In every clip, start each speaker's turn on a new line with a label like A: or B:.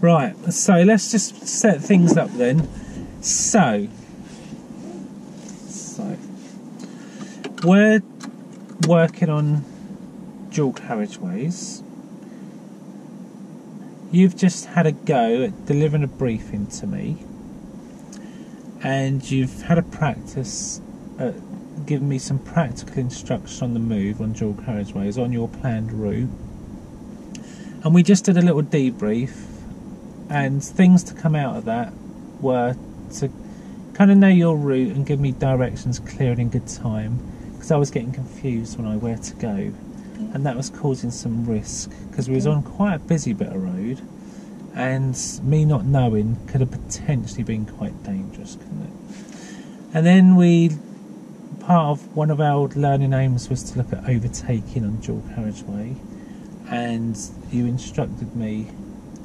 A: Right, so let's just set things up then. So, so we're working on dual carriageways. You've just had a go at delivering a briefing to me, and you've had a practice at giving me some practical instruction on the move on dual carriageways on your planned route. And we just did a little debrief, and things to come out of that were to kind of know your route and give me directions clear and in good time because I was getting confused when I where to go, mm. and that was causing some risk because we was mm. on quite a busy bit of road, and me not knowing could have potentially been quite dangerous, couldn't it? And then we part of one of our learning aims was to look at overtaking on dual carriageway, and you instructed me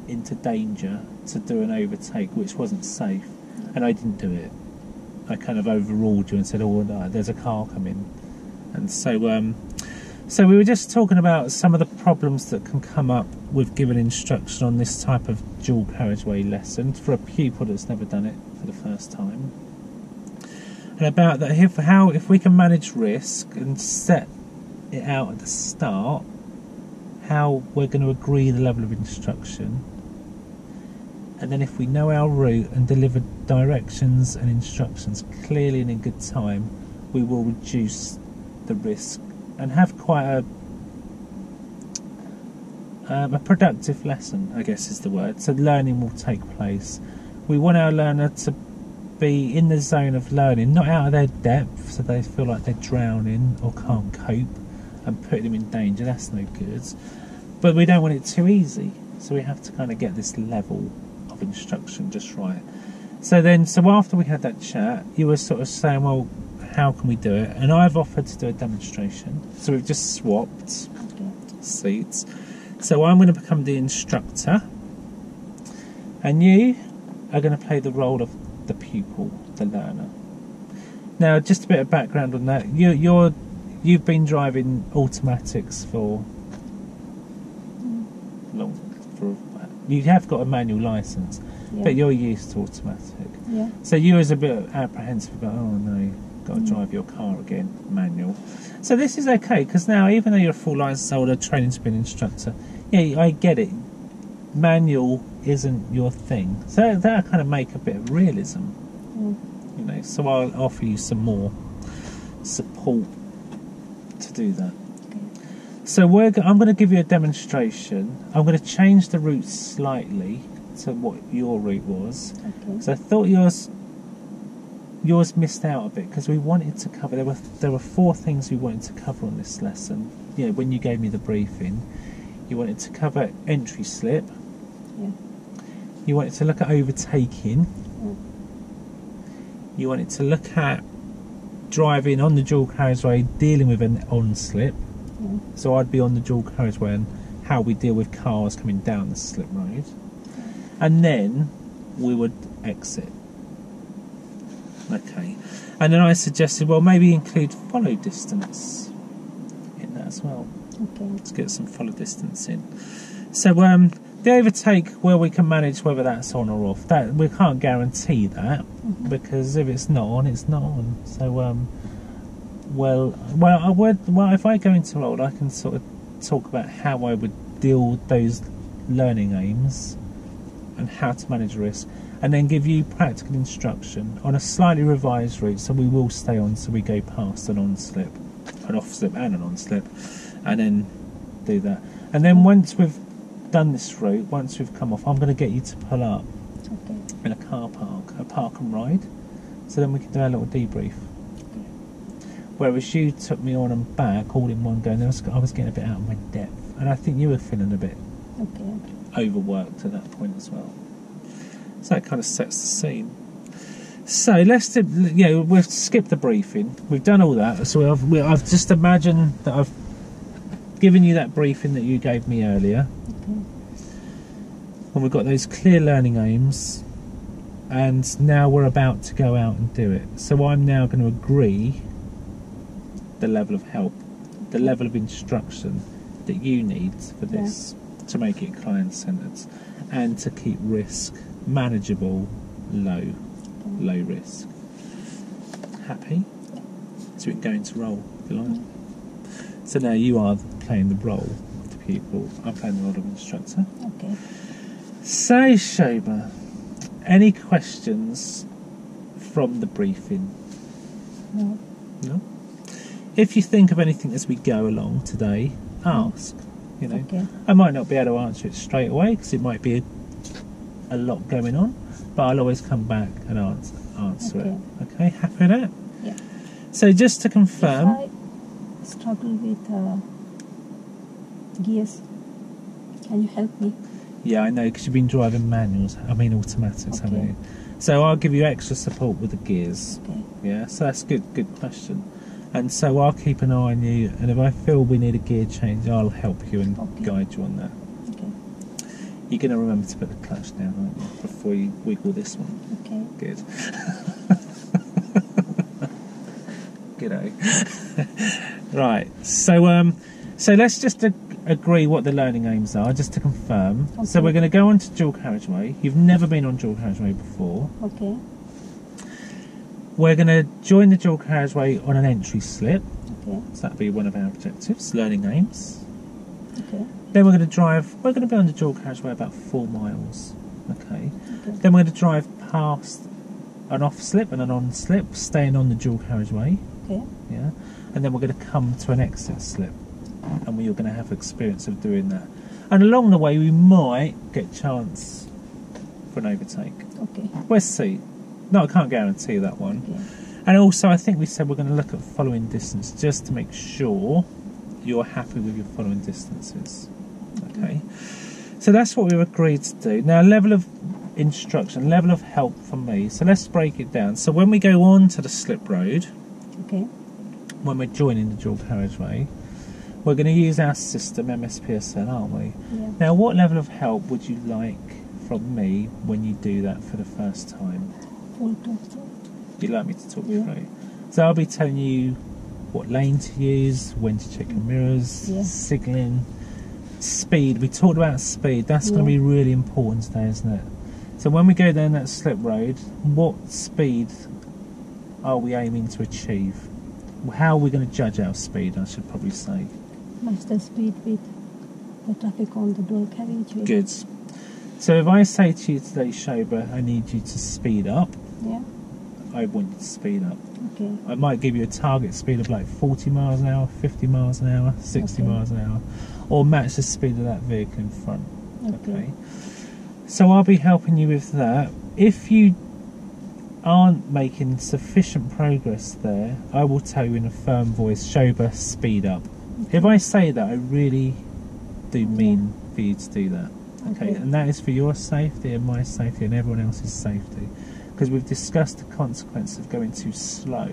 A: into danger to do an overtake which wasn't safe, and I didn't do it. I kind of overruled you and said, "Oh, no, there's a car coming," and so um, so we were just talking about some of the problems that can come up with giving instruction on this type of dual carriageway lesson for a pupil that's never done it for the first time, and about that if how if we can manage risk and set it out at the start, how we're going to agree the level of instruction and then if we know our route and deliver directions and instructions clearly and in good time, we will reduce the risk and have quite a um, a productive lesson, I guess is the word. So learning will take place. We want our learner to be in the zone of learning, not out of their depth, so they feel like they're drowning or can't cope and put them in danger. That's no good. But we don't want it too easy, so we have to kind of get this level of instruction just right. So then, so after we had that chat, you were sort of saying, well, how can we do it? And I've offered to do a demonstration. So we've just swapped seats. So I'm going to become the instructor, and you are going to play the role of the pupil, the learner. Now, just a bit of background on that. You, you're you've been driving automatics for long. For you have got a manual license,
B: Yeah.
A: but you're used to automatic.
B: yeah.
A: So you was a bit apprehensive about, oh no, got to
B: Mm.
A: drive your car again, manual. So this is okay because now, even though you're a full license holder, training to be an instructor, yeah, I get it. Manual isn't your thing, so that kind of make a bit of realism,
B: Mm.
A: you know. So I'll offer you some more support to do that. So we're, I'm going to give you a demonstration. I'm going to change the route slightly to what your route was.
B: Okay.
A: So I thought yours yours missed out a bit because we wanted to cover there were there were four things we wanted to cover on this lesson. You know, when you gave me the briefing, you wanted to cover entry slip.
B: Yeah.
A: You wanted to look at overtaking.
B: Mm.
A: You wanted to look at driving on the dual carriageway, dealing with an on slip. So I'd be on the dual carriageway and how we deal with cars coming down the slip road. And then we would exit. Okay. And then I suggested, well, maybe include follow distance in that as well.
B: Okay.
A: Let's get some follow distance in. So um, the overtake, where we can manage whether that's on or off. That we can't guarantee that
B: Mhm.
A: because if it's not on, it's not on. So um, well, well, I would. Well, if I go into roll, I can sort of talk about how I would deal with those learning aims and how to manage risk, and then give you practical instruction on a slightly revised route. So we will stay on, so we go past an on slip, an off slip, and an on slip, and then do that. And then once we've done this route, once we've come off, I'm going to get you to pull up
B: Okay.
A: in a car park, a park and ride, so then we can do our little debrief. Whereas you took me on and back all in one go, and I was, I was getting a bit out of my depth, and I think you were feeling a bit
B: Okay.
A: overworked at that point as well. So that kind of sets the scene. So let's do, you know we've skipped the briefing. We've done all that. So I've we, I've just imagined that I've given you that briefing that you gave me earlier,
B: Okay.
A: and we've got those clear learning aims. And now we're about to go out and do it. So I'm now going to agree the level of help, the level of instruction that you need for this. to make it client centered and to keep risk manageable, low, low risk. Happy? So we can go into role if you like. So now you are playing the role of the pupil. I'm playing the role of instructor.
B: Okay.
A: So Shoba, any questions from the briefing?
B: No.
A: No. If you think of anything as we go along today, ask. You know,
B: Okay.
A: I might not be able to answer it straight away because it might be a, a lot going on, but I'll always come back and answer, answer it. Okay, happy with that?
B: Yeah.
A: So just to confirm,
B: If I struggle with uh, gears, can you help me?
A: yeah, I know because you've been driving manuals. I mean automatics, haven't
B: Okay.
A: you? So I'll give you extra support with the gears.
B: Okay.
A: Yeah, so that's good. Good question. And so I'll keep an eye on you, and if I feel we need a gear change, I'll help you and
B: Okay.
A: guide you on that.
B: Okay.
A: You're going to remember to put the clutch down, aren't you, before you wiggle this one?
B: Okay.
A: Good. G'day. right. So um, so let's just ag- agree what the learning aims are, just to confirm. So we're going to go on to dual carriageway. You've never been on dual carriageway before.
B: Okay.
A: We're going to join the dual carriageway on an entry slip.
B: Okay.
A: So that'll be one of our objectives, learning aims.
B: Okay.
A: Then we're going to drive. We're going to be on the dual carriageway about four miles. Okay.
B: Okay.
A: Then we're going to drive past an off slip and an on slip, staying on the dual carriageway.
B: Okay.
A: Yeah. And then we're going to come to an exit slip, and we're going to have experience of doing that. And along the way, we might get chance for an overtake.
B: Okay.
A: We'll see. No, I can't guarantee that one. And also, I think we said we're going to look at following distance just to make sure you're happy with your following distances. Okay. So that's what we've agreed to do. Now, level of instruction, level of help from me. So let's break it down. So when we go on to the slip road,
B: Okay.
A: when we're joining the dual carriageway, we're going to use our system MSPSL, aren't we?
B: Yeah.
A: Now, what level of help would you like from me when you do that for the first time? You'd like me to talk
B: Yeah.
A: you through? So I'll be telling you what lane to use, when to check your mirrors,
B: Yeah.
A: signalling, speed. We talked about speed. That's going to be really important today, isn't it? So when we go down that slip road, what speed are we aiming to achieve? How are we going to judge our speed? I should probably say.
B: Master speed with the traffic on the dual carriageway.
A: Good. So if I say to you today, Shoba, I need you to speed up,
B: Yeah.
A: I want you to speed up.
B: Okay.
A: I might give you a target speed of like 40 miles an hour, 50 miles an hour, 60
B: Okay.
A: miles an hour, or match the speed of that vehicle in front.
B: Okay.
A: Okay. So I'll be helping you with that. If you aren't making sufficient progress there, I will tell you in a firm voice, Shoba, speed up. If I say that, I really do mean for you to do that. Okay,
B: Okay.
A: and that is for your safety and my safety and everyone else's safety. Because we've discussed the consequence of going too slow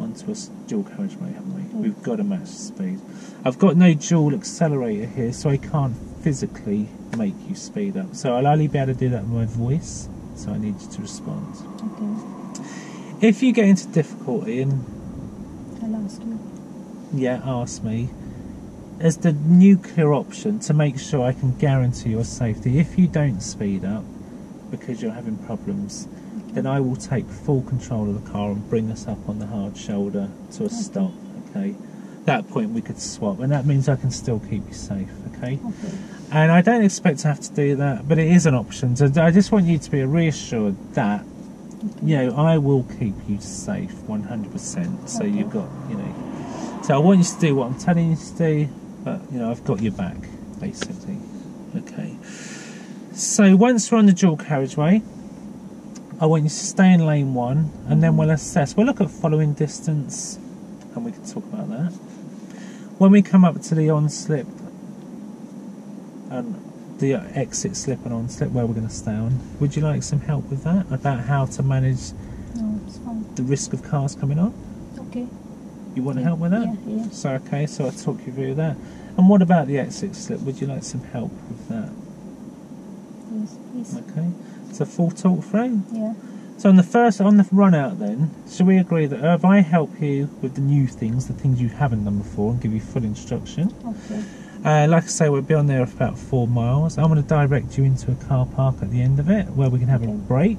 A: onto a dual carriageway, haven't we?
B: Mm.
A: We've got to match the speed. I've got no dual accelerator here, so I can't physically make you speed up. So I'll only be able to do that with my voice, so I need you to respond.
B: Okay.
A: If you get into difficulty, and
B: I'll ask you.
A: yeah, ask me, as the nuclear option to make sure I can guarantee your safety. If you don't speed up because you're having problems, then I will take full control of the car and bring us up on the hard shoulder to a
B: Okay.
A: stop. Okay. That point we could swap, and that means I can still keep you safe. Okay.
B: Okay.
A: And I don't expect to have to do that, but it is an option. So I just want you to be reassured that you know I will keep you safe 100%. So
B: Okay.
A: you've got you know. So I want you to do what I'm telling you to do, but you know I've got your back basically. Okay. So once we're on the dual carriageway, I want you to stay in lane one, and then we'll assess. We'll look at following distance, and we can talk about that. When we come up to the on slip and the exit slip and on slip where we're going to stay on, would you like some help with that? About how to manage
B: No,
A: the risk of cars coming on?
B: Okay.
A: You want
B: Yeah,
A: help with that?
B: Yeah, yeah.
A: So okay, so I'll talk you through that. And what about the exit slip? Would you like some help with that?
B: Yes, please.
A: Okay. So full talk through.
B: Yeah.
A: So on the first on the run out then, shall we agree that if I help you with the new things, the things you haven't done before, and give you full instruction,
B: Okay.
A: Uh, like I say, we'll be on there for about four miles. I'm going to direct you into a car park at the end of it where we can have a
B: Okay.
A: break,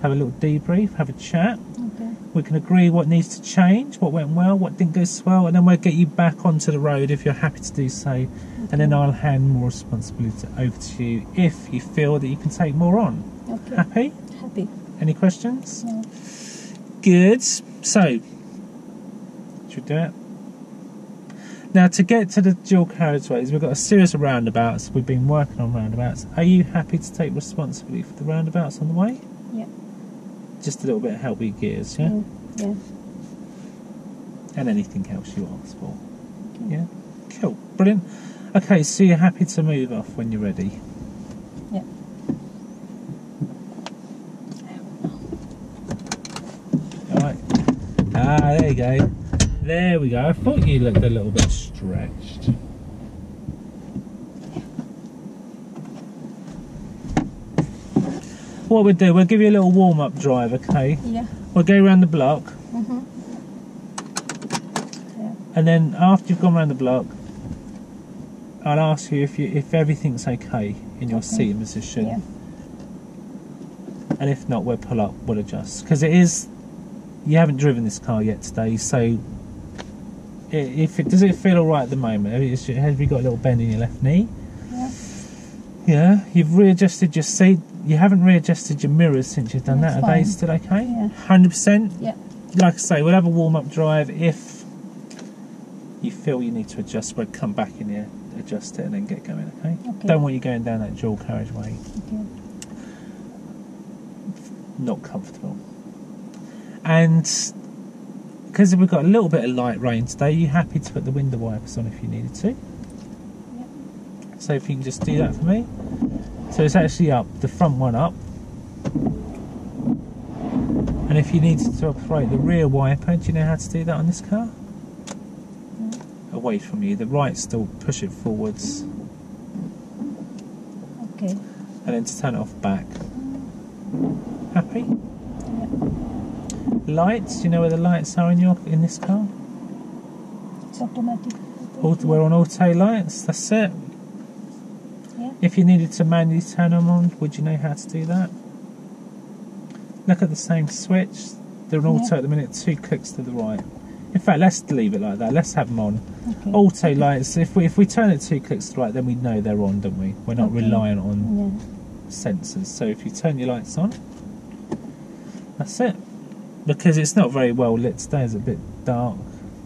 A: have a little debrief, have a chat.
B: Okay.
A: We can agree what needs to change, what went well, what didn't go so well, and then we'll get you back onto the road if you're happy to do so. And then I'll hand more responsibility over to you if you feel that you can take more on.
B: Okay.
A: Happy?
B: Happy.
A: Any questions?
B: No.
A: Good. So, should we do it? Now, to get to the dual carriageways, we've got a series of roundabouts. We've been working on roundabouts. Are you happy to take responsibility for the roundabouts on the way? Just a little bit of help with gears, yeah?
B: Mm, Yeah.
A: And anything else you ask for.
B: Okay.
A: Yeah? Cool. Brilliant. Okay, so you're happy to move off when you're ready?
B: Yeah.
A: Alright. Ah, there you go. There we go. I thought you looked a little bit stretched. What we'll do, we'll give you a little warm up drive, okay?
B: Yeah.
A: We'll go around the block,
B: Mm-hmm. Yeah.
A: and then after you've gone around the block, I'll ask you if you if everything's okay in your
B: Okay.
A: seating position.
B: Yeah.
A: and if not, we'll pull up, we'll adjust. Because it is, you haven't driven this car yet today, so if it does it feel all right at the moment? Have you- Have you got a little bend in your left knee?
B: Yeah.
A: Yeah, you've readjusted your seat. You haven't readjusted your mirrors since you've done
B: That's
A: that. Are they still okay?
B: Yeah.
A: Hundred percent.
B: Yeah.
A: Like I say, we'll have a warm up drive. If you feel you need to adjust, we'll come back in here, adjust it, and then get going. Okay.
B: Okay.
A: Don't want you going down that dual carriageway.
B: Okay.
A: not comfortable. And because we've got a little bit of light rain today, are you happy to put the window wipers on if you needed to?
B: Yeah.
A: So if you can just do that for me. So it's actually up, the front one up. And if you needed to operate the rear wiper, do you know how to do that on this car? Away from you. The right still push it forwards,
B: Okay.
A: and then to turn it off back. Happy?
B: Yeah.
A: Lights, do you know where the lights are in your in this car?
B: It's automatic.
A: Auto, we're on auto lights, that's it.
B: Yeah.
A: If you needed to manually turn them on, would you know how to do that? Look at the same switch. They're on
B: Yeah.
A: auto at the minute, two clicks to the right. In fact, let's leave it like that. Let's have them on.
B: Okay.
A: Auto lights, if we, if we turn it two clicks to the right, then we know they're on, don't we? We're not
B: Okay.
A: reliant on
B: Yeah.
A: sensors. So if you turn your lights on, that's it. Because it's not very well lit today, it's a bit dark,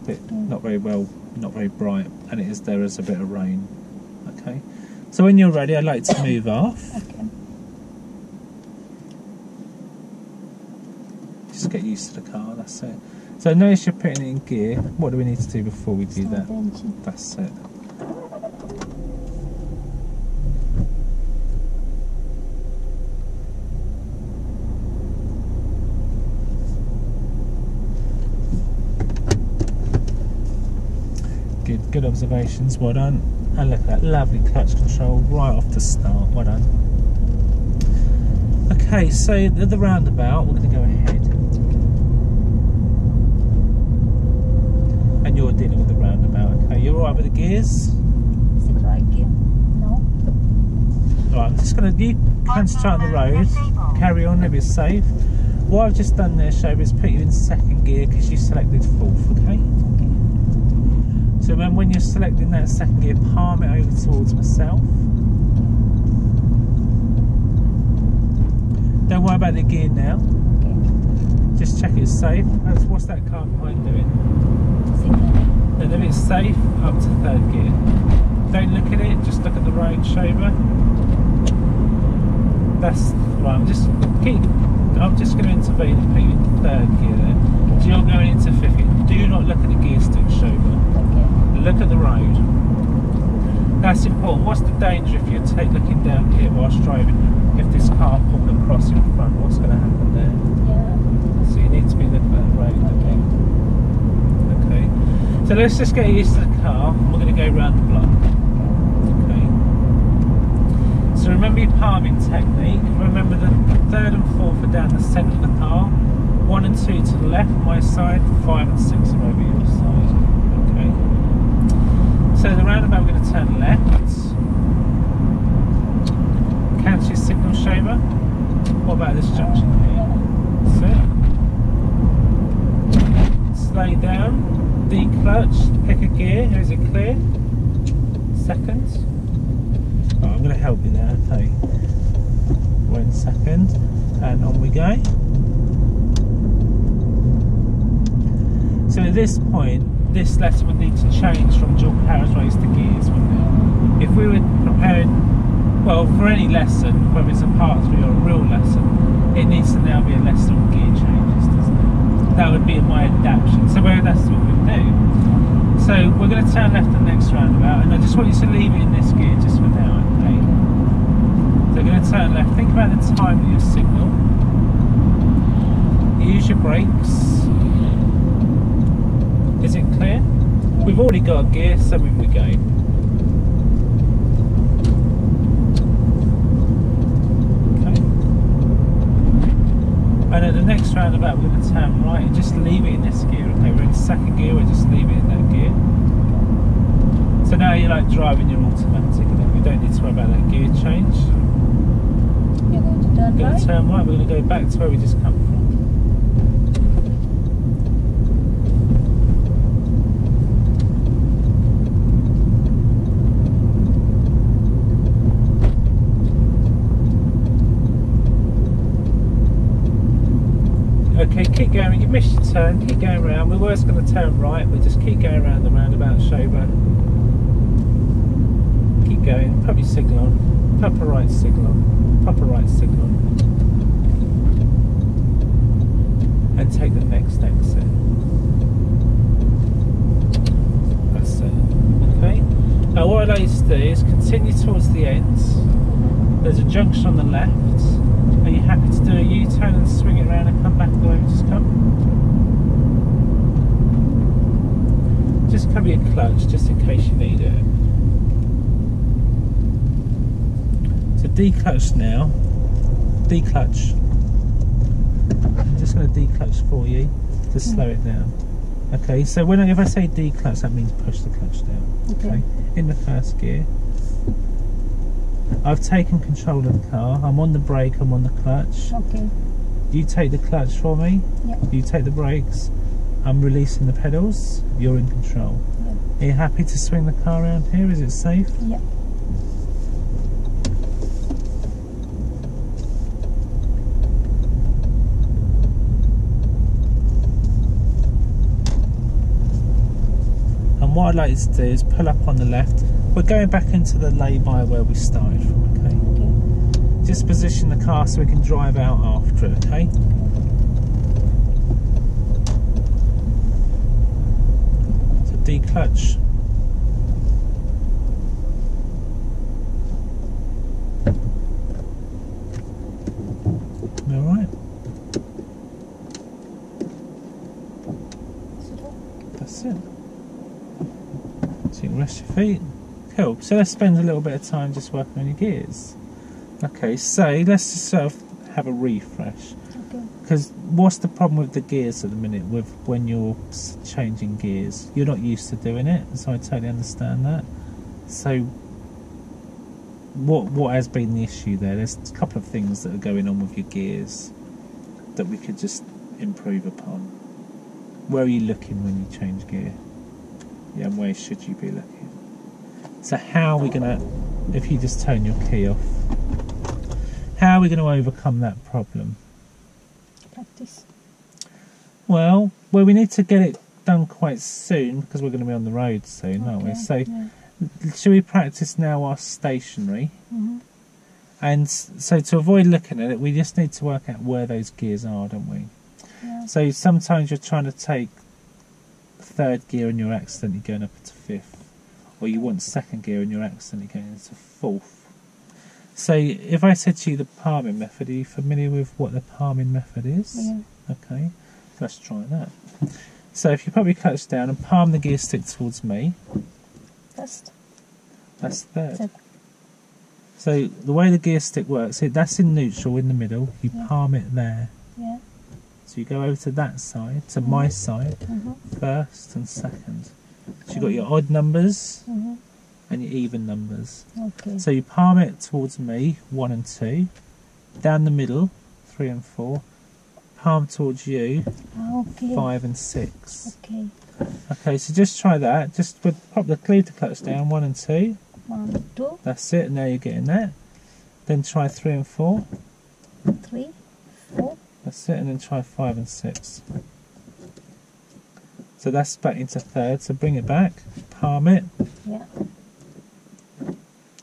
A: bit
B: Mm.
A: not very well, not very bright, and it is there is a bit of rain. Okay. So when you're ready, I'd like to move off.
B: Okay.
A: Just get used to the car. That's it. So notice you're putting it in gear. What do we need to do before we do
B: Start
A: that?
B: engine.
A: That's it. Good, observations. Well done. And look at that lovely clutch control right off the start. Well done. Okay, so at the roundabout, we're going to go ahead. And you're dealing with the roundabout. Okay, you're alright with the gears?
B: Is it right gear? No.
A: Right, I'm just going to you concentrate on the road, carry on if it's safe. What I've just done there, Shob, is put you in second gear because you selected fourth, okay? So then when you're selecting that second gear, palm it over towards myself. Don't worry about the gear now, just check it's safe. That's, what's that car behind doing? And if it's safe, up to third gear. Don't look at it, just look at the road, Shoba. That's right, I'm just keep I'm just gonna intervene and put you in third gear then. So you're going into fifth gear. Do not look at the gear stick, Shoba.
B: Okay.
A: Look at the road. That's important. What's the danger if you're take, looking down here whilst driving? If this car pulled across in front, what's going to happen there?
B: Yeah.
A: So you need to be looking at the road. don't? Okay. So let's just get used to the car. We're going to go round the block. Okay. So remember your palming technique. Remember the third and fourth are down the centre of the car. One and two to the left, my side. Five and six are over your side. So the roundabout, we're going to turn left. Your signal Shoba. What about this junction here? That's. Slow down. Declutch. Pick a gear. Is it clear? Second. Oh, I'm going to help you there. Okay. One second. And on we go. So at this point, this letter would need to change from dual carriageways to gears, wouldn't it? If we were preparing, well, for any lesson, whether it's a part three or a real lesson, it needs to now be a lesson on gear changes, doesn't it? That would be my adaptation. So where that's what we do. So we're going to turn left the next roundabout, and I just want you to leave it in this gear just for now, okay? So we're going to turn left. Think about the time of your signal. Use your brakes. Is it clear? We've already got a gear, so in we go. Okay. And at the next roundabout, we're going to turn right and just leave it in this gear. Okay, we're in second gear, we'll just leave it in that gear. So now you're like driving your automatic, and we don't need to worry about that gear change.
B: You're going to turn
A: We're going to turn right, we're going to go back to where we just come from. Okay, keep going. You missed your turn. Keep going around. We're were going to turn right, but just keep going around the roundabout, Shoba. Keep going. Put your signal on. A right signal on. A right signal on. And take the next exit. That's it. Okay. Now what I'd like you to do is continue towards the end. There's a junction on the left. You happy to do a U-turn and swing it around and come back the way we just come? Just cover your clutch just in case you need it. So declutch now. Declutch. I'm just going to declutch for you to slow it down. Okay, so when I, if I say declutch, that means push the clutch down.
B: Okay.
A: In the first gear. I've taken control of the car. I'm on the brake. I'm on the clutch.
B: Okay.
A: You take the clutch for me.
B: Yeah.
A: You take the brakes. I'm releasing the pedals. You're in control.
B: Yeah.
A: Are you happy to swing the car around here? Is it safe?
B: Yeah.
A: And what I'd like to do is pull up on the left. We're going back into the lay-by where we started from, okay?
B: Okay.
A: Just position the car so we can drive out after it, okay? So declutch. Alright, that's it. So you can rest your feet. Cool. So let's spend a little bit of time just working on your gears. Okay, so let's just sort of have a refresh.
B: Okay.
A: Because what's the problem with the gears at the minute? With when you're changing gears, you're not used to doing it, so I totally understand that. So, what what has been the issue there? There's a couple of things that are going on with your gears that we could just improve upon. Where are you looking when you change gear? Yeah, and where should you be looking? So, how are we gonna? If you just turn your key off, how are we going to overcome that problem?
B: Practice.
A: Well, well, we need to get it done quite soon because we're going to be on the road soon, aren't we? So,
B: yeah.
A: should we practice now our stationary?
B: Mhm.
A: And so, to avoid looking at it, we just need to work out where those gears are, don't we?
B: Yeah.
A: So, sometimes you're trying to take third gear and you're accidentally going up to fifth, or you want second gear and you're accidentally going into fourth. So, if I said to you the palming method, are you familiar with what the palming method is?
B: Yeah.
A: Okay, so let's try that. So if you your clutch down and palm the gear stick towards me,
B: First.
A: that's third.
B: Third.
A: So the way the gear stick works, it, that's in neutral in the middle. You
B: Yeah.
A: palm it there.
B: Yeah.
A: So you go over to that side, to my side,
B: Mhm.
A: first and second. So you've got your odd numbers
B: Mm-hmm.
A: and your even numbers.
B: Okay.
A: So you palm it towards me, one and two. Down the middle, three and four. Palm towards you,
B: okay.
A: five and six.
B: Okay.
A: Okay, so just try that. Just pop the cleaver to clutch down, one and two.
B: One, two,
A: That's it, now you're getting that. Then try three and four.
B: three, four.
A: That's it, and then try five and six. So that's back into third, so bring it back, palm it,
B: Yeah.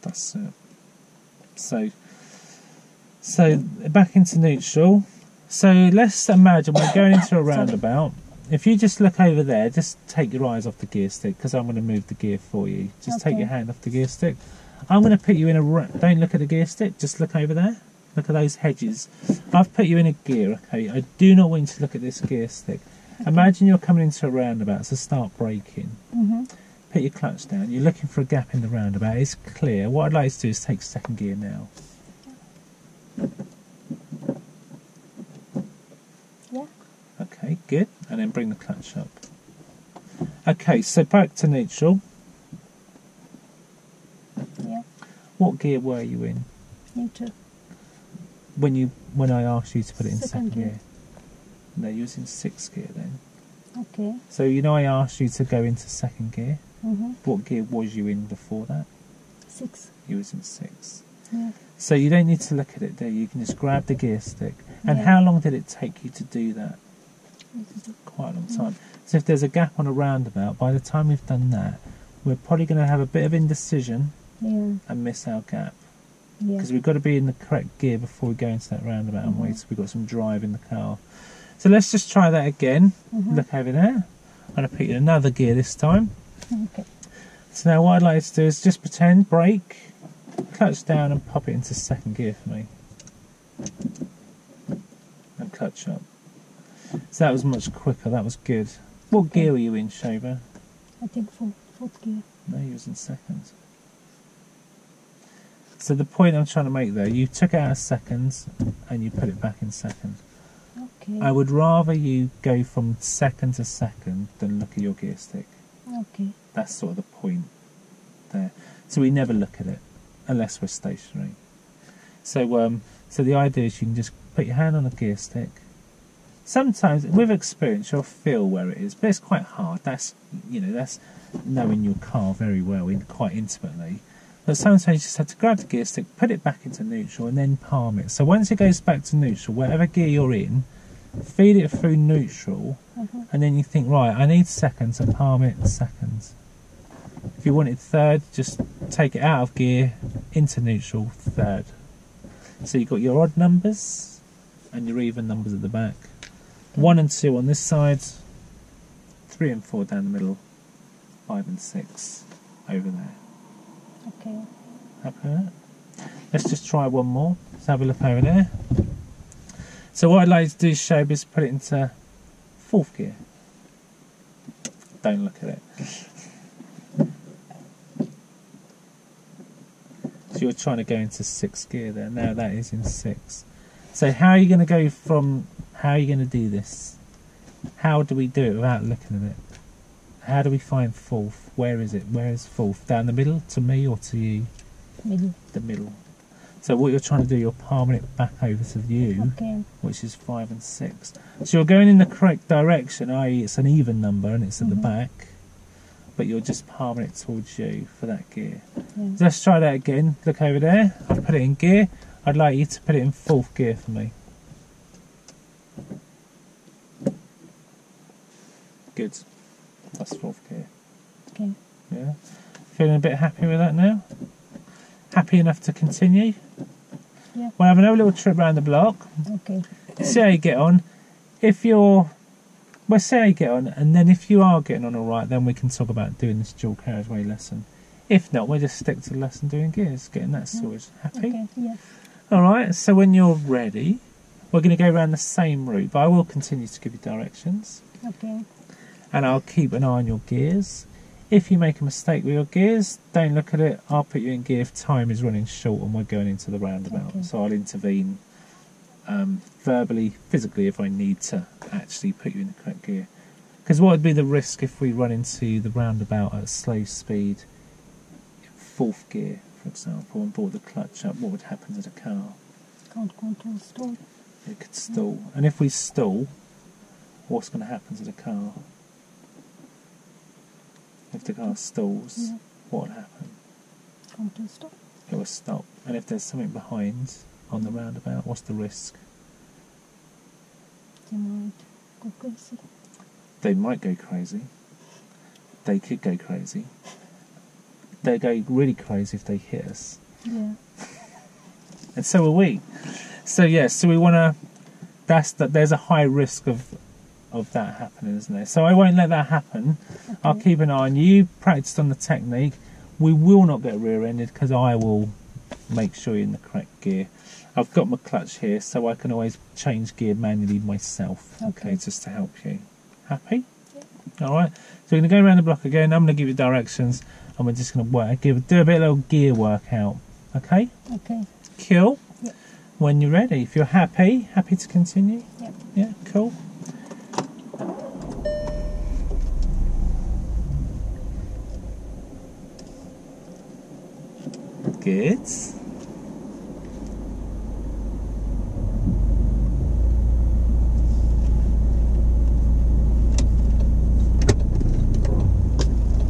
A: that's it. So, so back into neutral. So let's imagine we're going into a roundabout. If you just look over there, just take your eyes off the gear stick because I'm going to move the gear for you. Just take your hand off the gear stick. I'm going to put you in a. Don't look at the gear stick. Just look over there. Look at those hedges. I've put you in a gear. Okay. I do not want you to look at this gear stick. Imagine you're coming into a roundabout, so start braking.
B: Mm-hmm.
A: Put your clutch down. You're looking for a gap in the roundabout. It's clear. What I'd like to do is take second gear now.
B: Yeah.
A: Okay, good. And then bring the clutch up. Okay, so back to neutral.
B: Yeah.
A: What gear were you in
B: Neutral.
A: when you when I asked you to put it in second,
B: Second gear.
A: gear? Was in sixth gear then.
B: Okay.
A: So you know I asked you to go into second gear.
B: Mm-hmm.
A: What gear was you in before that?
B: Six.
A: You was in six.
B: Yeah.
A: So you don't need to look at it there. You can just grab the gear stick. And
B: Yeah.
A: how long did it take you to do that? Quite a long time. So if there's a gap on a roundabout, by the time we've done that, we're probably going to have a bit of indecision
B: Yeah.
A: and miss our gap.
B: Yeah.
A: because we've got to be in the correct gear before we go into that roundabout and
B: Mhm.
A: wait. So we've got some drive in the car. So let's just try that again.
B: Mhm.
A: Look over there. I'm going to put you in another gear this time.
B: Okay.
A: So now what I'd like to do is just pretend, brake, clutch down and pop it into second gear for me. And clutch up. So that was much quicker, that was good. What gear were you in, Shoba?
B: I think fourth, fourth gear.
A: No, you was in second. So the point I'm trying to make there, you took it out of seconds and you put it back in second.
B: Okay.
A: I would rather you go from second to second than look at your gear stick.
B: Okay.
A: That's sort of the point there. So we never look at it unless we're stationary. So um, so the idea is you can just put your hand on the gear stick. Sometimes with experience you'll feel where it is, but it's quite hard. That's you know that's knowing your car very well, in quite intimately. But sometimes you just have to grab the gear stick, put it back into neutral, and then palm it. So once it goes back to neutral, whatever gear you're in, feed it through neutral,
B: Mhm.
A: and then you think, right, I need seconds, and palm it seconds. If you wanted third, just take it out of gear, into neutral, third. So you've got your odd numbers and your even numbers at the back. One and two on this side, three and four down the middle, five and six over there.
B: Okay.
A: Happy with that? Let's just try one more. Let's have a look over there. So what I'd like to do, Shob, is put it into fourth gear. Don't look at it. So you're trying to go into sixth gear there. Now that is in six. So how are you going to go from? How are you going to do this? How do we do it without looking at it? How do we find fourth? Where is it? Where is fourth? Down the middle to me or to you?
B: Middle.
A: The middle. So what you're trying to do, you're palming it back over to you,
B: Okay.
A: which is five and six. So you're going in the correct direction, i.e., it's an even number and it's at the
B: Mhm.
A: back, but you're just palming it towards you for that gear.
B: Yeah.
A: Let's try that again. Look over there. I've put it in gear. I'd like you to put it in fourth gear for me. Good. That's fourth gear.
B: Okay.
A: Yeah. Feeling a bit happy with that now? Happy enough to continue?
B: Yeah.
A: We'll have another little trip around the block.
B: Okay.
A: See how you get on. If you're well, see how you get on, and then if you are getting on all right, then we can talk about doing this dual carriageway lesson. If not, we'll just stick to the lesson doing gears, getting that
B: Yeah.
A: sorted. Happy?
B: Okay. Yeah.
A: All right. So when you're ready, we're going to go around the same route, but I will continue to give you directions,
B: Okay.
A: and I'll keep an eye on your gears. If you make a mistake with your gears, don't look at it. I'll put you in gear if time is running short and we're going into the roundabout.
B: Okay.
A: So I'll intervene um, verbally, physically if I need to actually put you in the correct gear. Because what would be the risk if we run into the roundabout at slow speed, in fourth gear, for example, and brought the clutch up? What would happen to the car?
B: Can't go control stall.
A: It could stall. And if we stall, what's going to happen to the car? If the car stalls,
B: Yeah.
A: what would happen?
B: Control stop.
A: It will stop. And if there's something behind on the roundabout, what's the risk?
B: They might go crazy.
A: They might go crazy. They could go crazy. They go really crazy if they hit us.
B: Yeah.
A: And so are we. So yeah, so we wanna that's that there's a high risk of of that happening, isn't there? So I won't let that happen. I'll keep an eye on you, practiced on the technique. We will not get rear ended because I will make sure you're in the correct gear. I've got my clutch here so I can always change gear manually myself. Okay,
B: Okay.
A: just to help you. Happy? Alright. So we're gonna go around the block again, I'm gonna give you directions and we're just gonna work give do a bit of little gear workout. Okay?
B: Okay.
A: Cool.
B: Yep.
A: When you're ready. If you're happy, happy to continue?
B: Yep.
A: Yeah, cool. Good.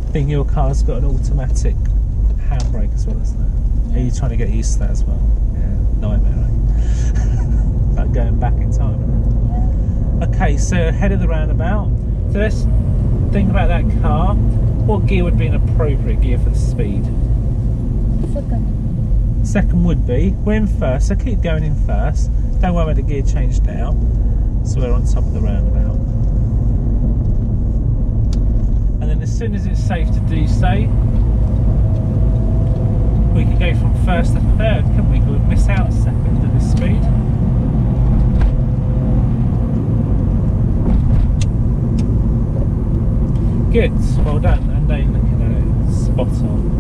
A: I think your car's got an automatic handbrake as well, isn't it? Are you trying to get used to that as well? Yeah, nightmare, right? like going back in time.
B: Yeah.
A: Okay, so head of the roundabout. So let's think about that car. What gear would be an appropriate gear for the speed?
B: Second.
A: Second would be, we're in first, so keep going in first. Don't worry about the gear change now. So we're on top of the roundabout. And then as soon as it's safe to do so, we could go from first to third, couldn't we? We would miss out a second at this speed. Good, well done. And then looking at uh, it, spot on.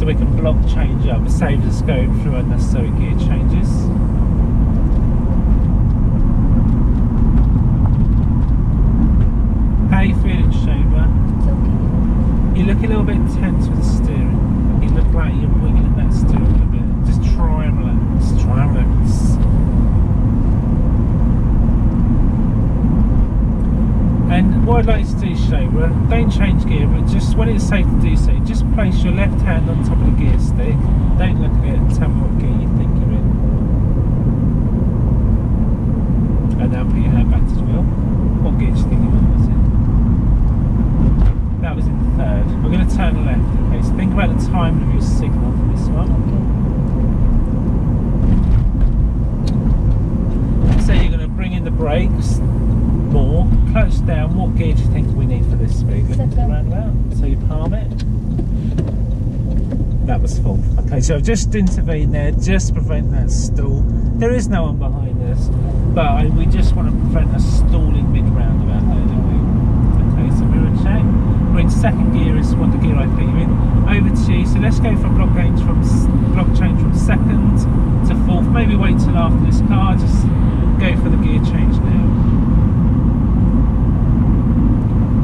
A: So we can block change up, it saves us going through unnecessary gear changes. How you feeling,
B: okay.
A: You look a little bit tense with the steering. You look like you're wiggling that steering a little bit. Just try and relax. Try and relax. And what I'd like to Shoba, don't change gear, but just when it's safe to do so, just place your left hand on top of the gear stick. Don't look at it and tell me what gear you think you're in. And now put your hand back to the wheel. What gear do you think you was in? That was in third. We're going to turn left. Okay, so think about the timing of your signal for this one. So you're going to bring in the brakes more, clutch down. What gear do you think we need for this speed? Roundabout. So you palm it. That was full. Okay, so I've just intervened there, just to prevent that stall. There is no one behind us, but I, we just want to prevent a stalling mid roundabout there, don't we? Okay, so mirror check. We're in second gear is what the gear I put you in. Over to you. So let's go for block change from block change from second to fourth. Maybe wait till after this car. Just go for the gear change now.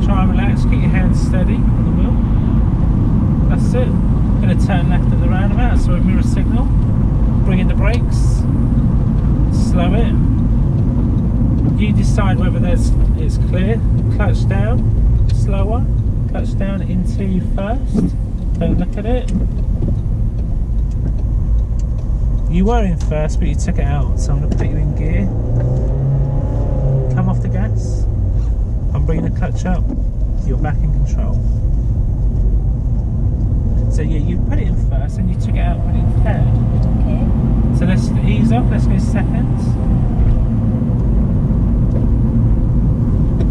A: Try and relax. Keep your hands steady on the wheel. That's it. Going to turn left at the roundabout. So a mirror signal. Bring in the brakes. Slow it. You decide whether there's it's clear. Clutch down, slower. Clutch down into first. Don't look at it. You were in first, but you took it out, so I'm going to put you in gear. Come off the gas. I'm bringing the clutch up. You're back in control. So yeah, you put it in first, and you took it out, put it in third.
B: Okay.
A: So let's ease off. Let's go seconds.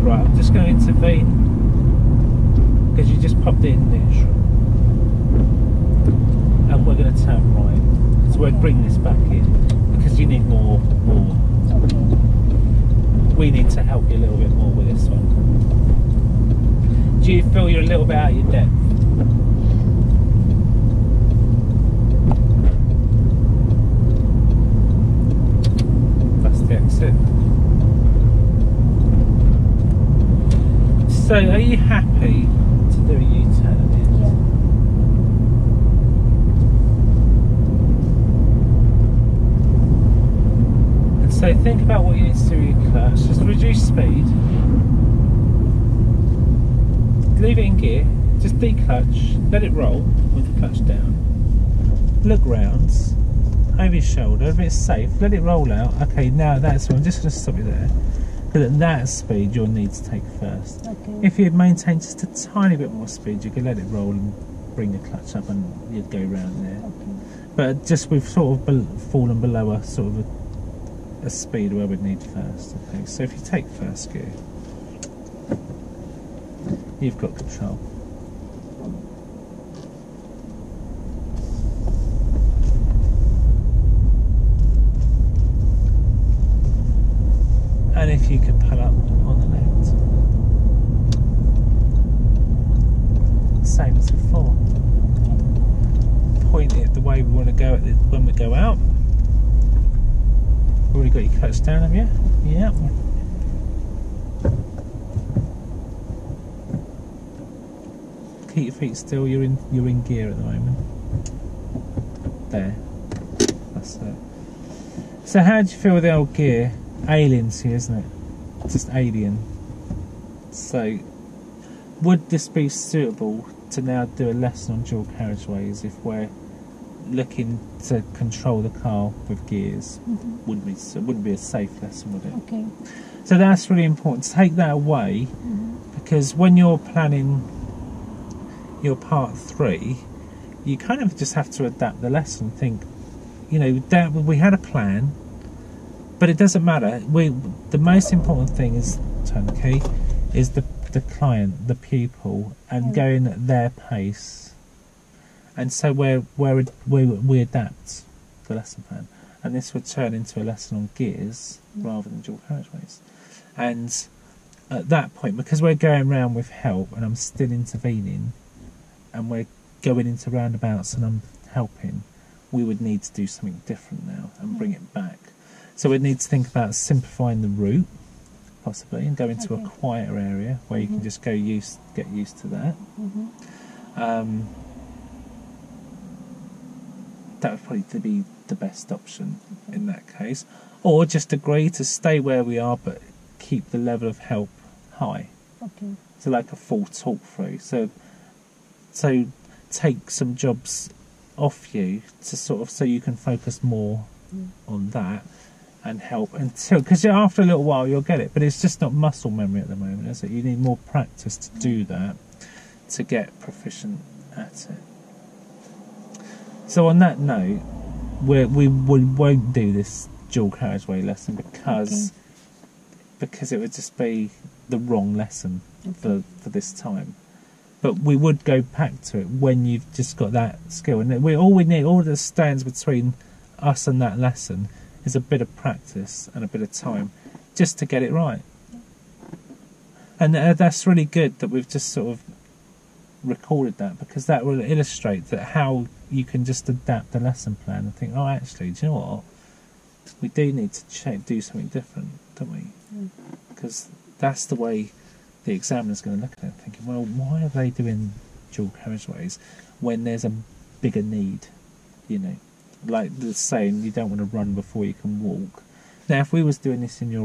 A: Right, I'm just going to intervene because you just popped it in neutral, and we're going to turn right. So we'll bring this back in because you need more, more.
B: Okay.
A: We need to help you a little bit more with this one. Do you feel you're a little bit out of your depth? That's the exit. So, are you happy to do a U-turn at the end?
B: Yeah.
A: And so think about what you need to do with your clutch. Just reduce speed. Leave it in gear. Just declutch. Let it roll with the clutch down. Look round. Over your shoulder. If it's safe, let it roll out. Okay, now that's I'm just going to stop you there. Because at that speed, you'll need to take first.
B: Okay.
A: If you maintain just a tiny bit more speed, you can let it roll and bring the clutch up and you'd go round there.
B: okay.
A: But just we've sort of bel fallen below a sort of a, a speed where we'd need first. Okay, so if you take first gear, you've got control. And if you could pull up on the left, same as before point it the way we want to go at the, when we go out. Already got your clutch down, have you? Yeah. Keep your feet still. You're in. You're in gear at the moment. There. That's it. So how do you feel with the old gear? Alien to you, isn't it? Just alien. So, would this be suitable to now do a lesson on dual carriageways if we're looking to control the car with gears?
B: Mhm.
A: Wouldn't be so wouldn't be a safe lesson, would it?
B: Okay.
A: So that's really important take that away
B: Mhm.
A: because when you're planning your part three, you kind of just have to adapt the lesson. Think, you know, that we had a plan, but it doesn't matter. We the most important thing is turn the key, is the the client, the pupil, and
B: Mm.
A: going at their pace. And so we're, we're, we we adapt the lesson plan, and this would turn into a lesson on gears
B: Mm.
A: rather than dual carriageways. And at that point, because we're going round with help and I'm still intervening, and we're going into roundabouts and I'm helping, we would need to do something different now and bring it back. So we'd need to think about simplifying the route, possibly, and go into
B: Okay.
A: a quieter area where you can
B: Mhm.
A: just go use get used to that.
B: Mhm.
A: Um, that would probably be the best option in that case, or just agree to stay where we are but keep the level of help high.
B: Okay.
A: So like a full talk through. So so take some jobs off you to sort of so you can focus more
B: Mm.
A: on that and help until because after a little while you'll get it. But it's just not muscle memory at the moment, is it? You need more practice to do that to get proficient at it. So on that note, we're, we we won't do this dual carriageway lesson because because it would just be the wrong lesson for, for this time. But we would go back to it when you've just got that skill, and we all we need, all that stands between us and that lesson, is a bit of practice and a bit of time, just to get it right. And uh, that's really good that we've just sort of recorded that because that will illustrate that how you can just adapt the lesson plan and think, oh, actually, do you know what? We do need to cha- do something different, don't we?
B: Mm.
A: Because that's the way the examiner's going to look at it, thinking, well, why are they doing dual carriageways when there's a bigger need? You know, like the saying, you don't want to run before you can walk. Now, if we was doing this in your